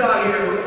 out here.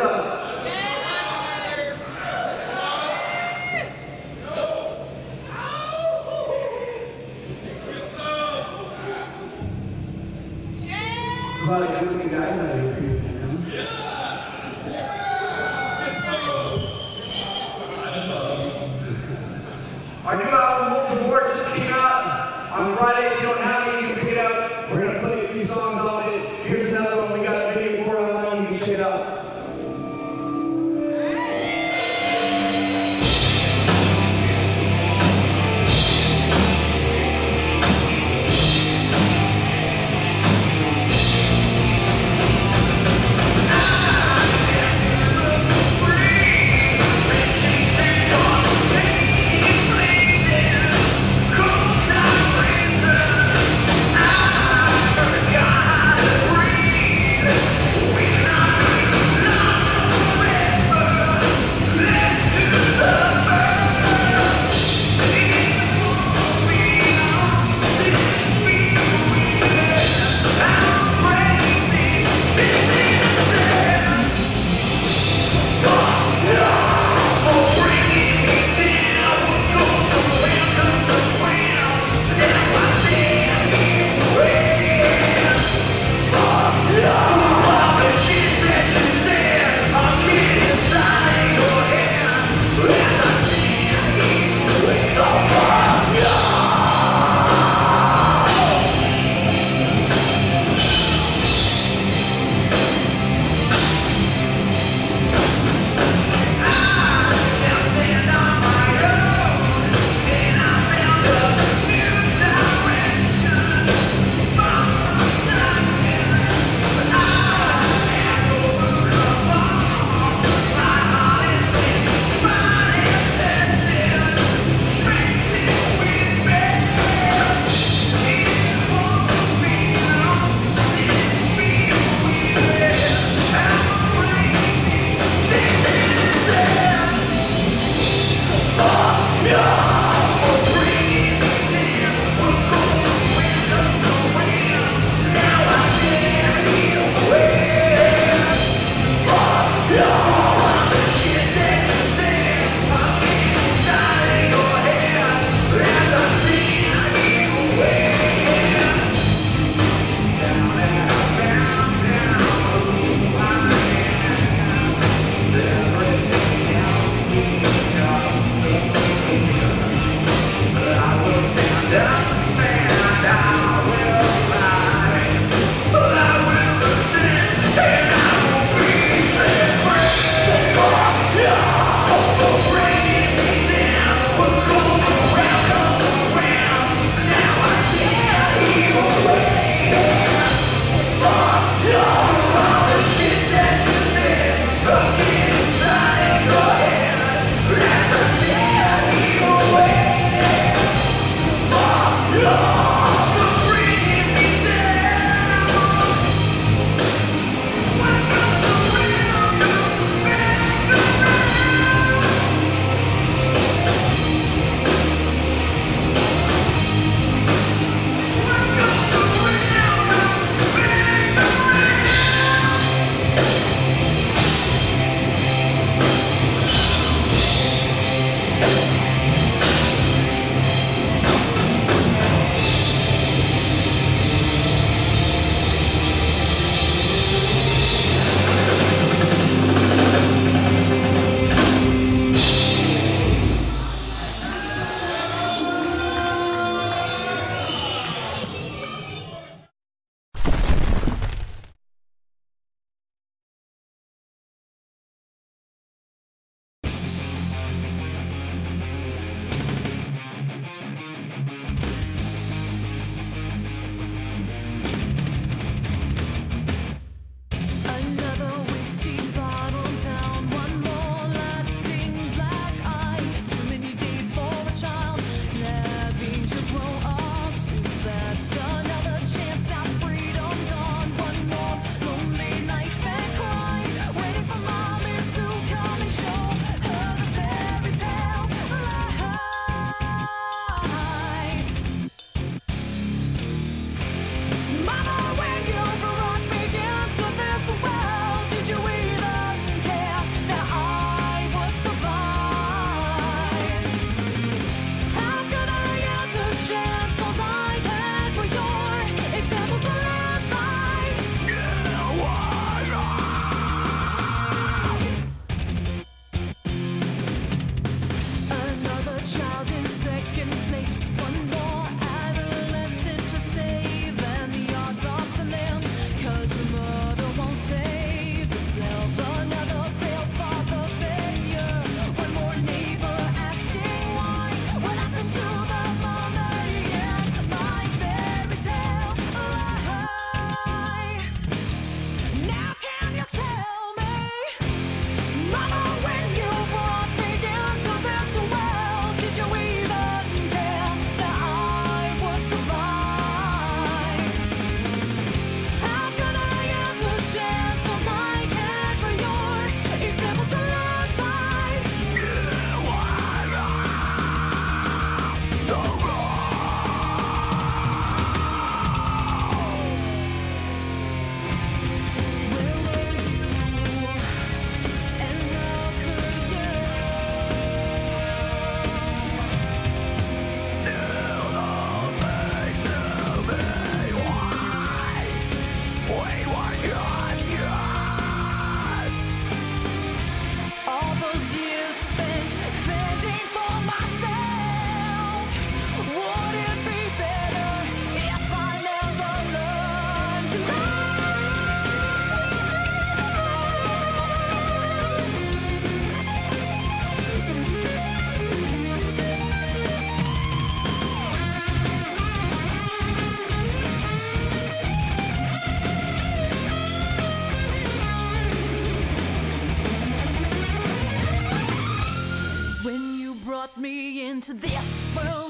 Into this world.